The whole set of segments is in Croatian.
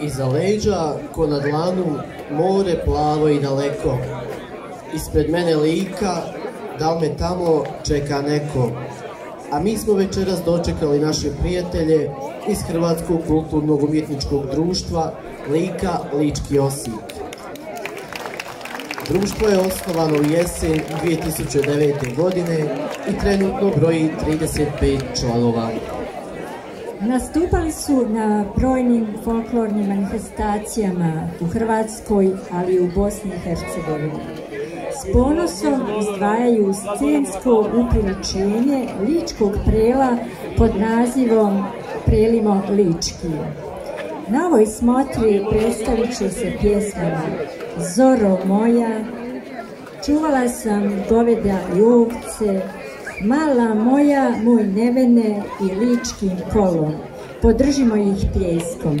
Iza leđa, ko na dlanu, more plavo i daleko. Ispred mene lika, da me tamo čeka neko. A mi smo večeras dočekali naše prijatelje iz Hrvatskog kulturnog umjetničkog društva Lika Lički Osijek. Društvo je osnovano u jesen 2009. godine i trenutno broji 35 članova. Nastupali su na brojnim folklornim manifestacijama u Hrvatskoj, ali i u Bosni i Hercegovini. S ponosom izdvajaju scensko upriličenje ličkog prela pod nazivom Prelimo lički. Na ovoj smotri predstavit će se pjesmama Zoro moja, Čuvala sam goveda i ovce, Mala moja, moj nevene i ličkim kolom. Podržimo ih pljeskom.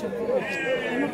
će govoriti. Ima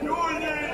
Junior!